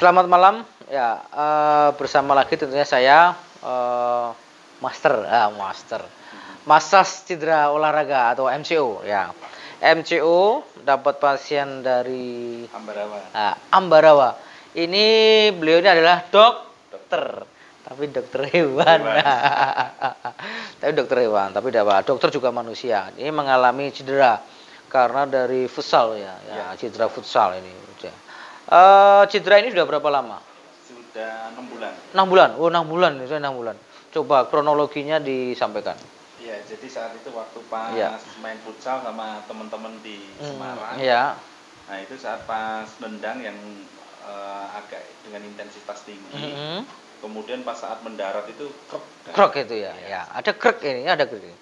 selamat malam. Ya, eh, bersama lagi tentunya saya eh, Master, ah, Master. Masas Cedera Olahraga atau MCO ya. MCO dapat pasien dari Ambarawa. ah, Ambarawa. Ini beliau ini adalah dokter, tapi dokter hewan. Hewan. tapi dokter hewan, tapi tidak. Dokter juga manusia. Ini mengalami cedera karena dari futsal ya, ya, cedera futsal ini. Eh, cedera ini sudah berapa lama? Sudah enam bulan. 6 bulan. Oh, 6 bulan, itu 6 bulan. Coba kronologinya disampaikan. Iya, jadi saat itu waktu pas Iya. main futsal sama teman-teman di Semarang. Ya. Nah, itu saat pas nendang yang eh, agak dengan intensitas tinggi. Mhm. Kemudian pas saat mendarat itu krek. Krek itu ya. Ya, ada krek ini, ada krek. ini.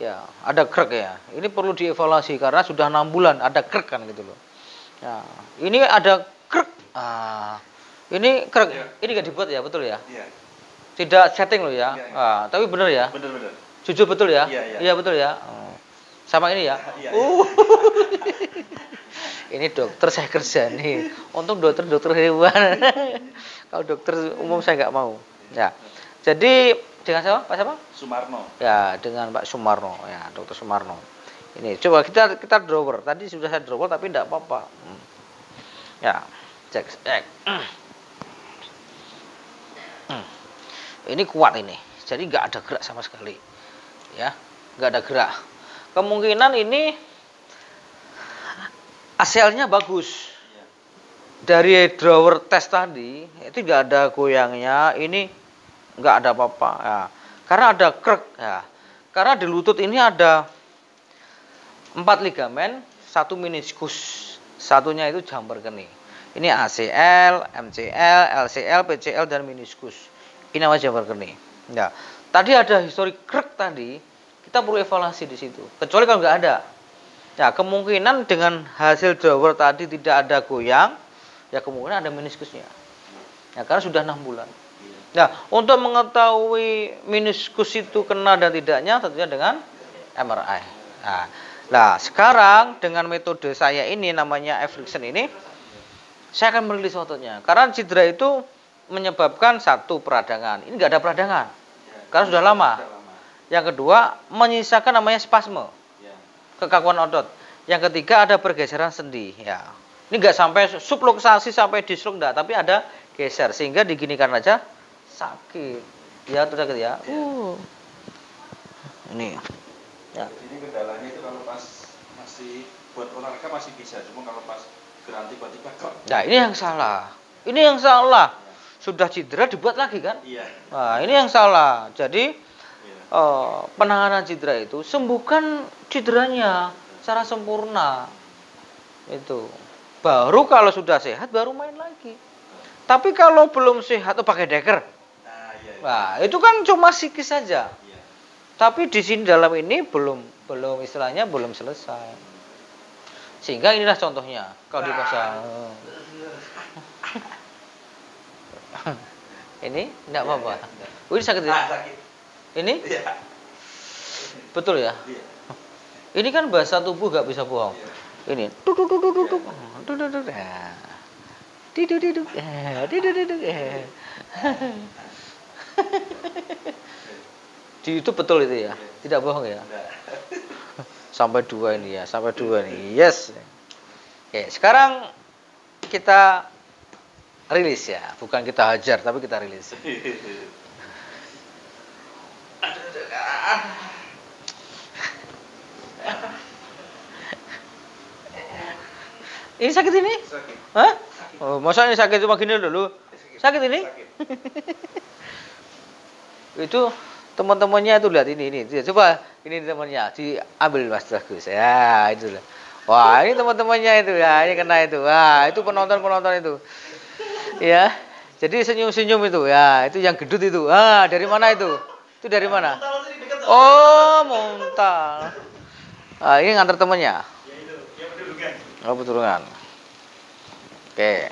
Ya, ada krek ya. Ini perlu dievaluasi karena sudah 6 bulan ada krek kan gitu loh. Ya, ini ada. Ah. Ini krek. Iya. Ini gak dibuat ya, betul ya? Iya, Tidak setting loh ya. Iya, iya. Ah, tapi bener ya. bener-bener. Jujur betul ya? Iya, iya. betul ya. Oh. Sama ini ya. Iya, Uh. ini dokter saya kerja nih. Untung dokter dokter hewan. Kalau dokter umum saya nggak mau. Ya. Jadi dengan siapa? Pak siapa? Sumarno. Ya, dengan Pak Sumarno ya, Dokter Sumarno. Ini coba kita kita drawer. Tadi sudah saya drawer tapi tidak apa-apa. Hmm. Ya, cek cek. Hmm. Ini kuat ini. Jadi nggak ada gerak sama sekali. Ya, nggak ada gerak. Kemungkinan ini hasilnya bagus. Dari drawer tes tadi itu nggak ada goyangnya. Ini nggak ada apa-apa. Ya. Karena ada krek. Ya. Karena di lutut ini ada empat ligamen, satu meniskus, satunya itu jumper keni. Ini ACL, MCL, LCL, PCL dan meniskus. Ini namanya jumper keni. Ya. Tadi ada histori krek tadi, kita perlu evaluasi di situ. Kecuali kalau nggak ada. Ya, kemungkinan dengan hasil drawer tadi tidak ada goyang, ya kemungkinan ada meniskusnya. Ya, karena sudah enam bulan. Nah, untuk mengetahui meniskus itu kena dan tidaknya tentunya dengan MRI. Nah, nah, sekarang dengan metode saya ini namanya Friction ini, saya akan merilis ototnya. Karena cedera itu menyebabkan satu peradangan. Ini nggak ada peradangan, Iya. karena sudah lama. Sudah lama. Yang kedua, menyisakan namanya spasme, Iya. kekakuan otot. Yang ketiga ada pergeseran sendi. Ya, ini nggak sampai subluxasi sampai dislok enggak, tapi ada geser sehingga diginikan aja sakit. Ya, terus sakit ya. Uh. Ini. Ya. Jadi kendalanya itu kalau pas masih buat olahraga masih bisa, cuma kalau pas gerak tiba-tiba. Nah, ini yang salah. Ini yang salah. Sudah cedera dibuat lagi kan? Iya. Nah, ini yang salah. Jadi Iya. eh, penanganan cedera itu sembuhkan cederanya secara sempurna. Itu. Baru kalau sudah sehat baru main lagi. Tapi kalau belum sehat tuh pakai deker. Nah, iya. iya. Nah, itu kan cuma psikis saja. Iya. Tapi di sini dalam ini belum belum istilahnya belum selesai. Sehingga inilah contohnya kalau dipasang. ini tidak apa-apa. Ini sakit. ya. Ini? Betul ya? Ini kan bahasa tubuh gak bisa bohong. Ini. tidur tidur tidur tidur Di YouTube betul itu ya? Tidak bohong ya? Sampai dua ini ya sampai dua nih yes oke sekarang kita rilis ya bukan kita hajar tapi kita rilis ini sakit ini Sakit. Hah? Oh, masa ini sakit cuma gini dulu? Sakit ini? Sakit. Itu teman-temannya itu lihat ini ini. Coba ini temannya diambil Mas Bagus. Ya, itu lah. Wah, ini teman-temannya itu ya, ini kena itu. Wah, itu penonton-penonton itu. Ya. Jadi senyum-senyum itu. Ya, itu yang gedut itu. Ah, dari mana itu? Itu dari mana? Oh, Montal. Ah, ini ngantar temannya. Ya. Oh, betulkan. Oke.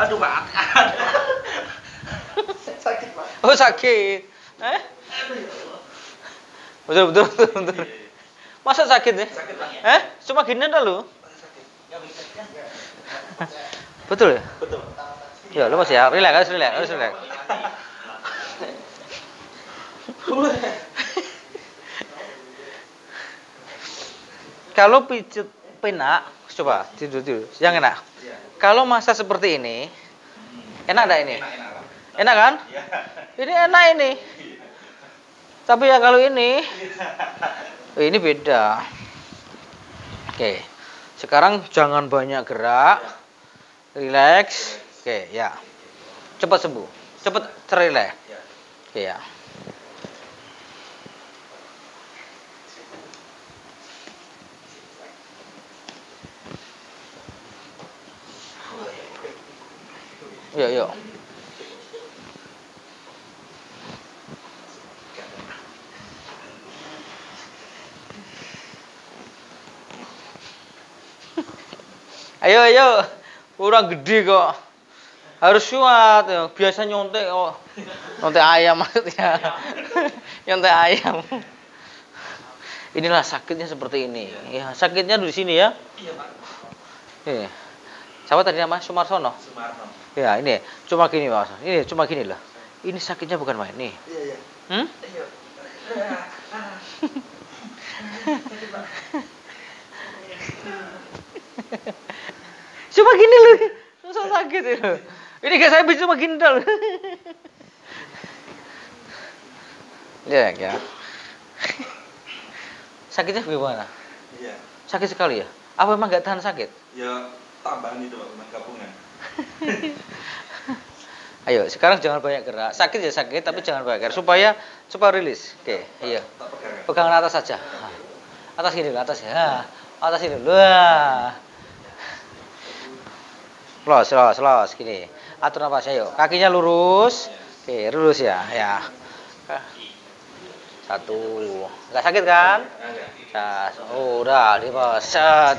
Aduh, Pak. sakit, Pak. Oh sakit. Eh? Betul betul betul betul. Masa sakit nih? Sakit lah. Eh, cuma gini dah lu. Betul ya? Betul. Ya, lu masih ya. Relax, harus relax, harus relax. Kalau pijet pena, coba tidur tidur, yang enak. Iya. Kalau masa seperti ini, enak enggak ini? Enak, enak. Enak kan? Iya. Ini enak ini. Tapi ya kalau ini, oh, ini beda. Oke, sekarang jangan banyak gerak, relax. Oke, ya. Cepat sembuh, cepat terrelax. Iya. Oke ya. Yuk, yuk. Ayo, ayo. Kurang gede kok. Harus kuat. ya. Biasa nyontek kok. Nyontek ayam maksudnya. nyontek ayam. Inilah sakitnya seperti ini. Ya, sakitnya di sini ya. Iya, Pak. Nih. Siapa tadi nama Sumarsono? Sumarno. Ya, ini cuma gini Mas. Ini cuma gini lah. Ini sakitnya bukan main nih. Iya, iya. Hmm? Iya. Cuma gini loh. Susah sakit itu. Ini gak saya cuma gini dong. Lihat ya. Sakitnya gimana? Iya. Sakit sekali ya? Apa emang gak tahan sakit? Ya tambahan itu Pak, memang gabungan. Ayo, sekarang jangan banyak gerak. Sakit ya sakit, tapi jangan banyak gerak supaya supaya rilis. Oke, iya. Tak pegang ya? Pegangan atas saja. Atas gini dulu, atas ya. Atas ini dulu. Wah. Los, los, los, gini. Atur nafas, ayo. Kakinya lurus. Oke, lurus ya, ya. Satu. Enggak sakit kan? Sas. Oh, udah, lima. Set.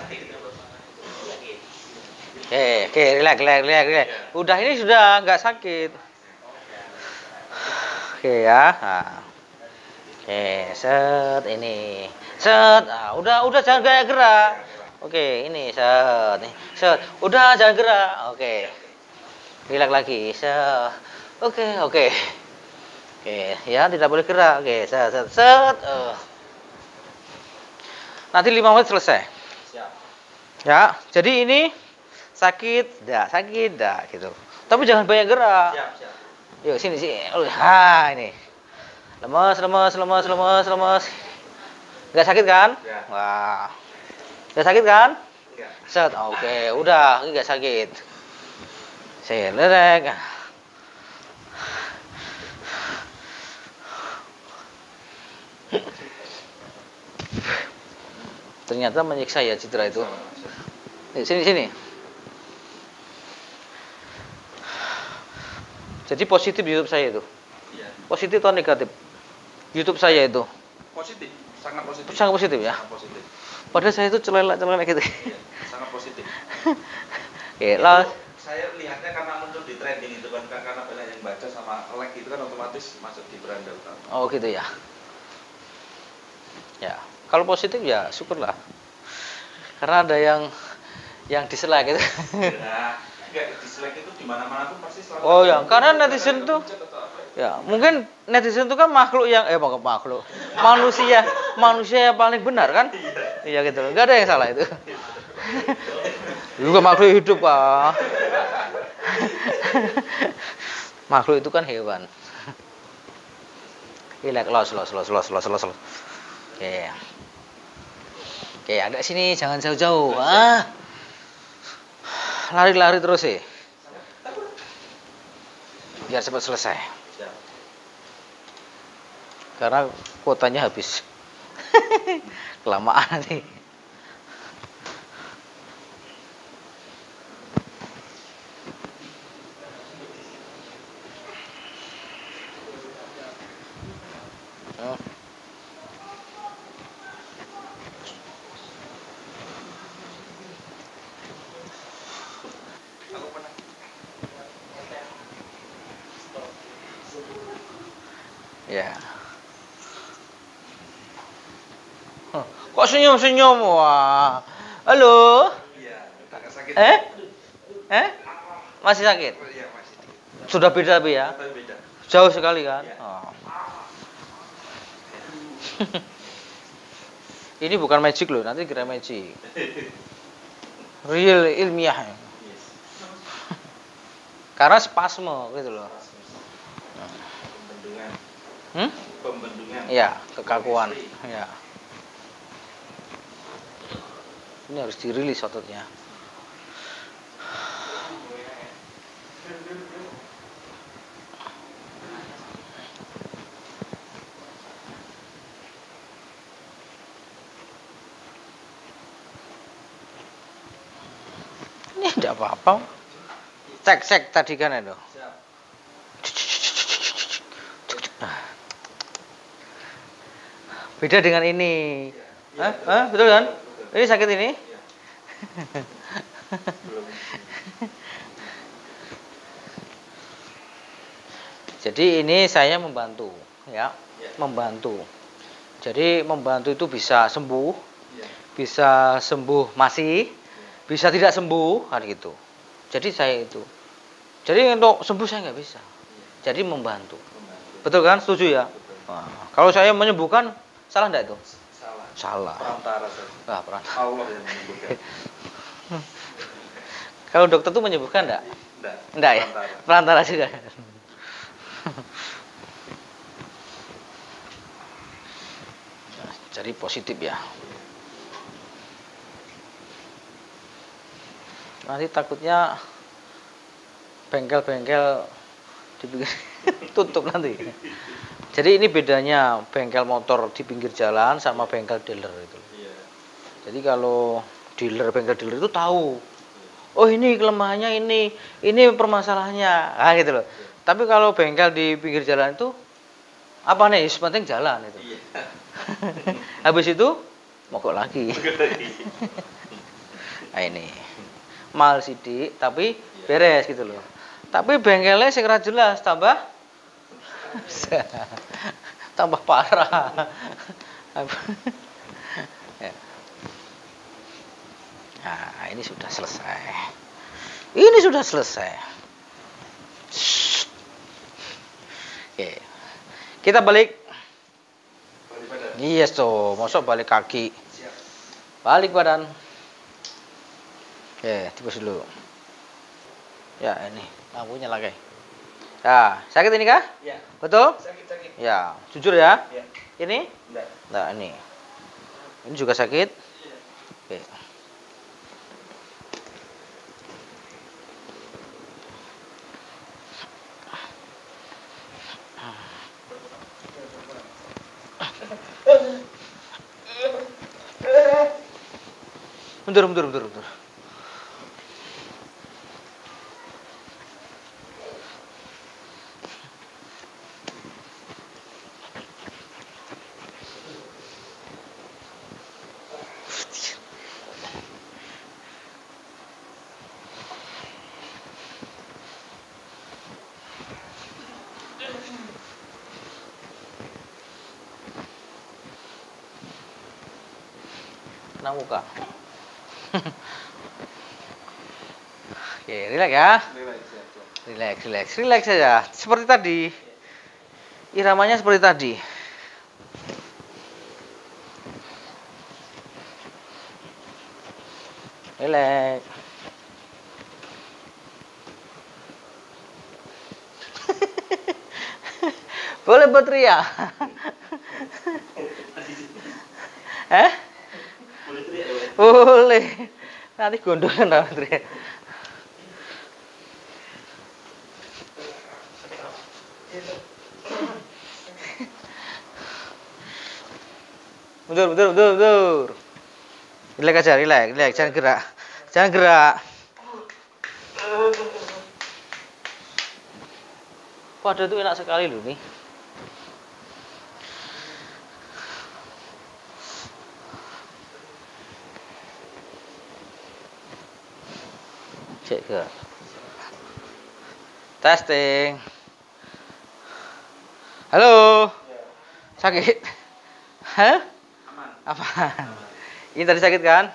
Oke, oke, relax, relax, relax, relax. Udah ini sudah nggak sakit. Oke ya. Nah. Oke, set ini. Set. Ah, udah udah jangan kayak gerak. Oke, ini set nih. Set. Udah jangan gerak. Oke. Relax lagi. Set. Oke, oke. Oke, ya tidak boleh gerak. Oke, set set set. Eh. Nanti 5 menit selesai. Siap. Ya, jadi ini sakit, dah sakit, dah gitu. Tapi jangan banyak gerak. Siap, siap. Yuk sini sini. Oh, ha ini. Lemes, lemes, lemes, lemes, lemes. Gak sakit kan? Ya. Wah. Gak sakit kan? Enggak. Set. Oke, udah, ini gak sakit. Saya lerek. Ternyata menyiksa ya citra itu. Sini sini. Jadi positif YouTube saya itu. Iya. Positif atau negatif? YouTube saya itu. Positif, sangat positif. Sangat positif ya. Sangat positif. Padahal saya itu celelak-celelak gitu. Iya, sangat positif. Oke, lah. Saya lihatnya karena muncul di trending itu kan karena banyak yang baca sama like itu kan otomatis masuk di beranda utama. Oh gitu ya. Ya, kalau positif ya syukurlah. Karena ada yang yang dislike gitu. Nah, enggak dislike itu di mana-mana tuh pasti selalu Oh, ya, karena netizen tuh- ya. Mungkin netizen itu kan makhluk yang eh bukan makhluk. Manusia, manusia yang paling benar kan? Iya gitu loh. Gak ada yang salah itu. Juga makhluk hidup, Pak. makhluk itu kan hewan. Relax, los, los, los, los, los, los, los. Oke. Oke, agak sini, jangan jauh-jauh. Ah. Lari-lari terus sih. Biar cepat selesai. Karena kuotanya habis. Kelamaan nanti. Ya. Huh, Kok senyum-senyum? Wah. Halo? Iya, sakit. Eh? Eh? Masih sakit? Iya, masih. Sudah beda tapi ya? Beda. Jauh sekali kan? Iya. Oh. Ini bukan magic loh, nanti kira magic. Real ilmiah. Yes. Karena spasme gitu loh. Hmm? Pembendungan. Iya, kekakuan. Iya. Ini harus dirilis ototnya. Ini tidak apa-apa. Cek cek tadi kan itu. Siap. Beda dengan ini. Iya, Hah? betul. Hah? Betul kan? Betul. Ini sakit ini? Belum. Jadi ini saya membantu, ya, Iya. membantu. Jadi membantu itu bisa sembuh, Iya. bisa sembuh masih, bisa tidak sembuh, kan gitu. Jadi saya itu. Jadi untuk sembuh saya nggak bisa. Jadi membantu. Membantu. Betul kan? Setuju ya? Betul. Wah, kalau saya menyembuhkan, salah enggak itu? Salah. Salah. Perantara saja. Wah, perantara. Allah yang menyembuhkan. Kalau dokter tuh menyembuhkan enggak? Enggak. Enggak ya? Perantara. Juga. Nah, Jadi positif ya. Nanti takutnya bengkel-bengkel di pinggir tutup nanti. Jadi ini bedanya bengkel motor di pinggir jalan sama bengkel dealer itu. Iya. Jadi kalau dealer bengkel dealer itu tahu. Oh ini kelemahannya ini, ini permasalahannya, ah gitu loh. Tapi kalau bengkel di pinggir jalan itu apa nih? Yang penting jalan itu. Iya. Habis itu mogok lagi. Lagi. Nah ini mal sidik tapi beres gitu loh. Tapi bengkelnya segera jelas tambah tambah parah. Ya. Nah, ini sudah selesai. Ini sudah selesai. Oke. Kita balik. Iya, yes, tuh. Masuk balik kaki. Balik badan. Oke, tipis dulu. Ya, ini lampunya lagi. Ya, sakit ini kah? Iya. Betul? Sakit sakit. Ya, jujur ya. Iya. Ini? Enggak. Nah, ini. Ini juga sakit. Oke. Mundur, mundur, mundur, mundur. Kena muka. Oke, relax ya. Relax. Relax, relax, relax saja. Seperti tadi. Iramanya seperti tadi. Relax. Boleh berteriak. eh? Boleh teriak ya, Pak? Boleh. Nanti gondolan lah teriak. Mundur, mundur, mundur, mundur. Relax aja, relax, relax, jangan gerak. Jangan gerak. Waduh itu enak sekali loh nih. Cek ke. Testing. Halo. Sakit? Hah? Aman. Apa? Ini tadi sakit kan?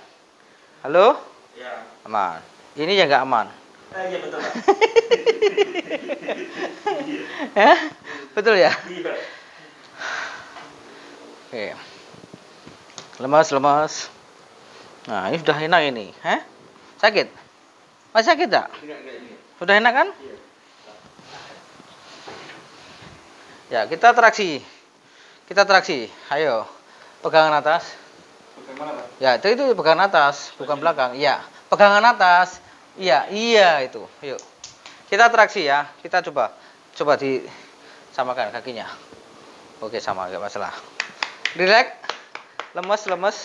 Halo? Ya. Aman. Ini yang nggak aman. Eh, iya betul. Hah? Betul ya? Iya. Oke. Lemas, lemas. Nah, ini sudah enak ini. Hah? Sakit? Masih sakit tak? Sudah enak kan? Iya. Ya, kita traksi. Kita traksi. Ayo. Pegangan atas. Ya, itu itu pegangan atas, bukan belakang. Iya, pegangan atas. Iya, iya itu. Yuk. Kita traksi ya. Kita coba coba disamakan kakinya. Oke, sama enggak masalah. Relax. Lemes, lemes.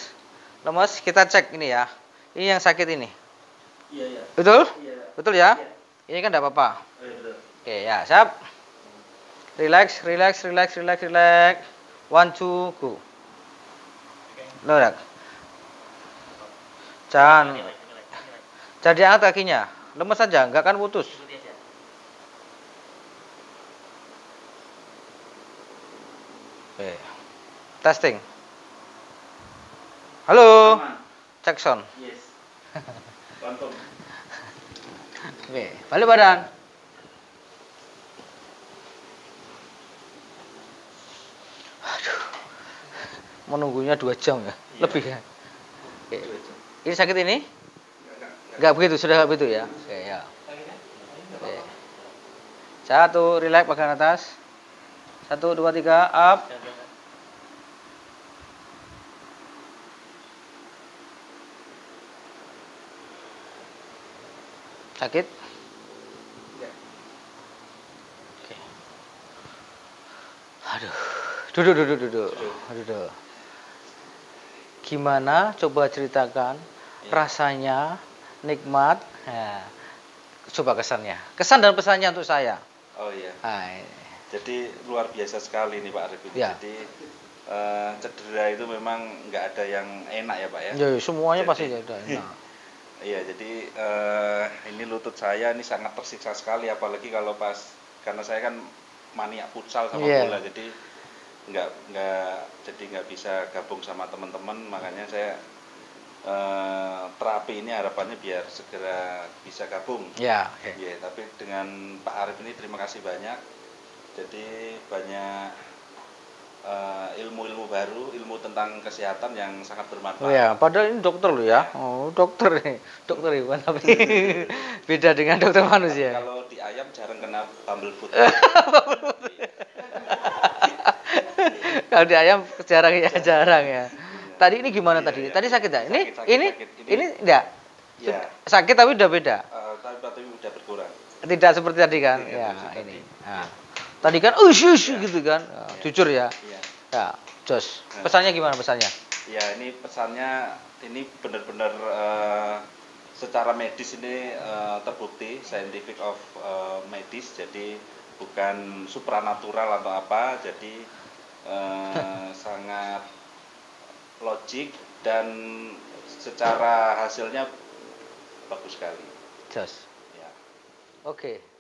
Lemes, kita cek ini ya. Ini yang sakit ini. Iya iya. Betul? Iya. Betul ya? Iya. Ini kan enggak apa-apa. Oh, iya betul. Oke, ya, siap. Relax, relax, relax, relax, relax. One, two, go. Lorak. Jangan. Jangan diangkat kakinya. Lemes saja, enggak akan putus. Oke. Testing. Halo. Cek sound. Yes. Oke, balik badan. Aduh. Menunggunya dua jam ya, Iya. lebih ya. Oke. Ini sakit ini? Enggak begitu, sudah begitu ya. Oke, ya. Oke. Satu, relax pegang atas. Satu, dua, tiga, up. Sakit? Oke. Aduh. Duduk, duduk, duduk. Duduk. Gimana? Coba ceritakan rasanya, nikmat. Nah, coba kesannya. Kesan dan pesannya untuk saya. Oh iya. Hai. Jadi luar biasa sekali nih Pak Arif. Ya. Jadi eh, cedera itu memang nggak ada yang enak ya Pak ya. Ya, semuanya Jadi- pasti ada. Nah, Iya, jadi eh, ini lutut saya ini sangat tersiksa sekali, apalagi kalau pas karena saya kan maniak futsal sama Iya. bola, jadi nggak nggak jadi nggak bisa gabung sama teman-teman, makanya saya eh, terapi ini harapannya biar segera bisa gabung. ya, oke. Iya, tapi dengan Pak Arif ini terima kasih banyak. Jadi banyak eh, ilmu-ilmu baru, ilmu tentang kesehatan yang sangat bermanfaat. Oh ya, padahal ini dokter loh ya. Oh, dokter nih. Dokter Iwan tapi beda dengan dokter manusia. Kalau di ayam jarang kena bumblefoot. Kalau di ayam jarang ya, jarang ya. Tadi ini gimana Iya, tadi? iya. Tadi sakit ya? Ini Sakit, sakit, ini sakit. Ini- ini enggak. Iya. Sakit tapi udah beda. Eh, tapi tapi udah berkurang. Tidak seperti tadi kan? Iya, Ya, seperti ini. tadi. Nah. Tadi kan ush ush Iya. gitu kan. Ya, Iya. Jujur ya. Iya. Ya, jos. Nah. Pesannya gimana pesannya? Ya, ini pesannya ini benar-benar eh, secara medis ini eh, terbukti scientific of eh, medis jadi bukan supranatural atau apa jadi eh, sangat logik dan secara hasilnya bagus sekali Jos. ya Oke.